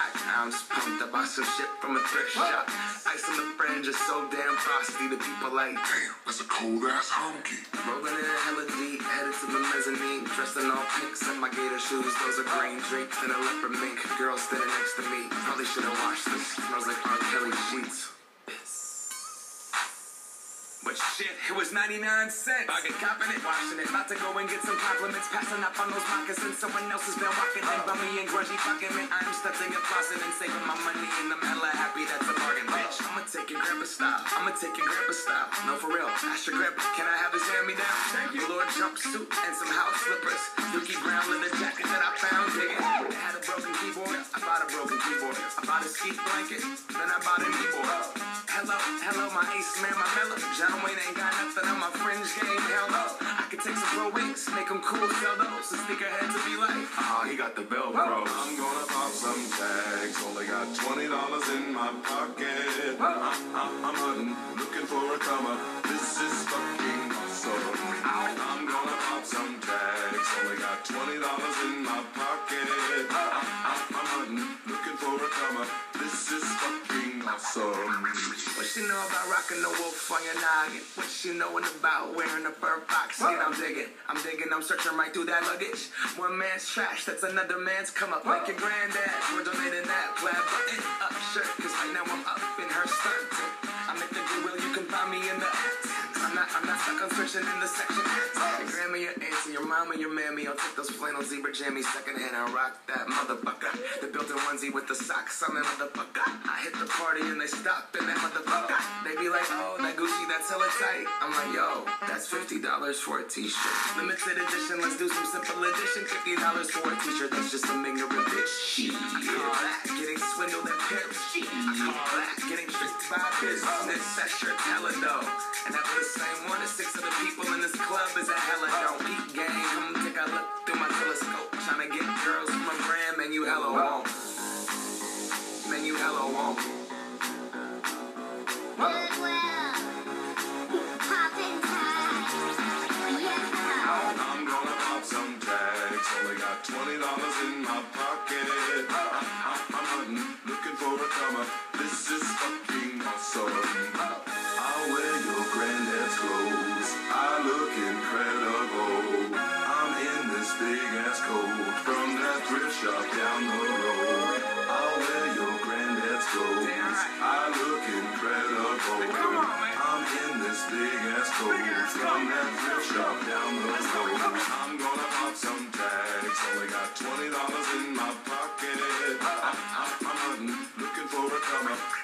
pack. I'm pumped. I bought some shit from a thrift shop. Ice on the fringe is so damn frosty. The people like, Damn, that's a cold ass honky. rolling in a hella deep, headed to the mezzanine. Dressed in all pink, set my gator shoes. Those are green drapes and a leopard mink. Girl standing next to me. Probably should have washed this. Smells like R. Kelly sheets. It was 99 cents. I get copping it, washing it. About to go and get some compliments. Passing up on those moccasins. Someone else has been walking in. Bummy and grungy fucking me. I'm stunting and flossing and saving my money. And I'm hella happy that's a bargain, bitch. I'ma take your grandpa style. I'ma take your grandpa style. No, for real. Ask your grandpa, can I have his hand me down? Thank you. Velour jumpsuit and some house slippers. Dookie brown leather jacket that I found digging. Bought a broken keyboard. I bought a ski blanket. Then I bought a keyboard. Hello, hello, my ace man, my mellow. John Wayne ain't got nothing on my fringe game. Hell no. I could take some pro wings, make them cool, sell those. And sneaker heads to be like, Ah, he got the Velcro. I'm gonna pop some tags. Only got twenty dollars in my pocket. I'm, I'm, I'm hunting, looking for a come up. This is fucking awesome. I'm gonna pop some tags. Only got twenty dollars in my pocket. Up. This is fucking awesome. What she know about rocking the wolf on your noggin? What she knowin' about wearing a fur fox skin? I'm digging, I'm digging, I'm searching right through that luggage. One man's trash, that's another man's come up. Like your granddad, we're donating that plaid button up shirt. Cause right now I'm up in her skirt. I'm not, stuck on searching in the section. Your grandma, your auntie, your mama, your mammy. I'll take those flannel zebra jammies secondhand and rock that motherfucker. The built-in onesie with the socks on that motherfucker. I hit the party and they stop in that motherfucker. They be like, oh, that Gucci, that's hella tight. I'm like, yo, that's $50 for a t-shirt. Limited edition, let's do some simple edition. $50 for a t-shirt, that's just some ignorant bitch. I call that getting swindled and pimped. I call that getting tricked by business. That shirt's hella dope. And was the same one as six other people in this club is a hella don't eat gang. Come take a look through my telescope. Trying to get girls from brand, man, you hella won't. Man, you hella won't. Goodwill. Poppin' tags. Yeah. I'm gonna pop some tags. Only got twenty dollars in my pocket. I'm, I'm hunting, looking for a come up. This is fucking awesome. Clothes. I look incredible. I'm in this big ass coat from that thrift shop down the road. I'll wear your granddad's clothes. I look incredible. I'm in this big ass coat from that thrift shop down the road. I'm gonna pop some tags. Only got twenty dollars in my pocket. I'm, hunting, looking for a come